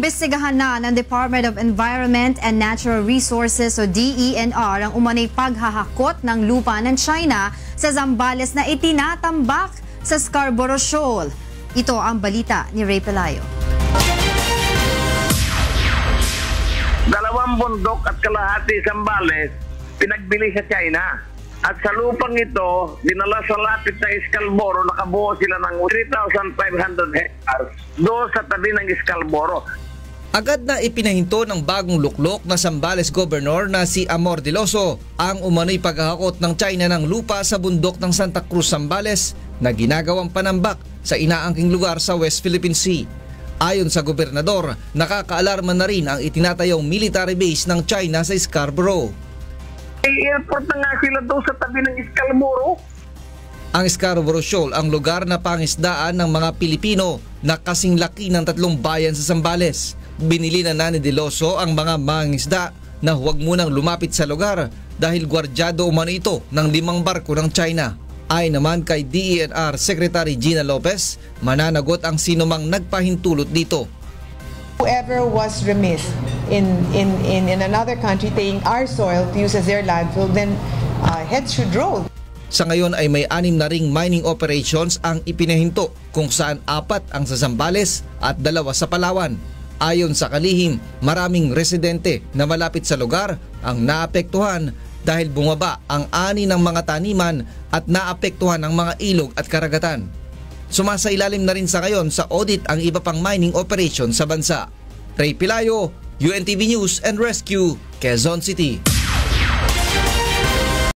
Iniimbestigahan na ng Department of Environment and Natural Resources o DENR ang umanay paghahakot ng lupa ng China sa Zambales na itinatambak sa Scarborough Shoal. Ito ang balita ni Ray Pelayo. dalawang bundok at kalahati Sambales pinagbili sa China. At sa lupang ito, dinala sa lapit na Escalboro, nakabuo sila ng 3,500 hectares doon sa tabi ng Escalboro. Agad na ipinahinto ng bagong luklok na Sambales Governor na si Amor Deloso ang umano'y paghahakot ng China ng lupa sa bundok ng Santa Cruz, Sambales na ginagawang panambak sa inaangking lugar sa West Philippine Sea. Ayon sa gobernador, nakakaalarma na rin ang itinatayong military base ng China sa Scarborough. May airport na nga sila doon sa tabi ng Escalboro. Ang Scarborough Shoal ang lugar na pangisdaan ng mga Pilipino na kasing laki ng tatlong bayan sa Sambales. Binili na Nani Deloso ang mga mangisda na huwag munang lumapit sa lugar dahil gwardyado umano ito ng limang barko ng China. Ay naman kay DENR Secretary Gina Lopez, mananagot ang sinumang nagpahintulot dito. Whoever was remiss in, in, in, in another country taking our soil to use as their landfill, then uh, heads should roll. Sa ngayon ay may anim na ring mining operations ang ipinahinto kung saan apat ang sa Zambales at dalawa sa Palawan. Ayon sa kalihim, maraming residente na malapit sa lugar ang naapektuhan dahil bumaba ang ani ng mga taniman at naapektuhan ang mga ilog at karagatan. Sumasailalim na rin sa ngayon sa audit ang iba pang mining operation sa bansa. Ray Pilayo, UNTV News and Rescue, Quezon City.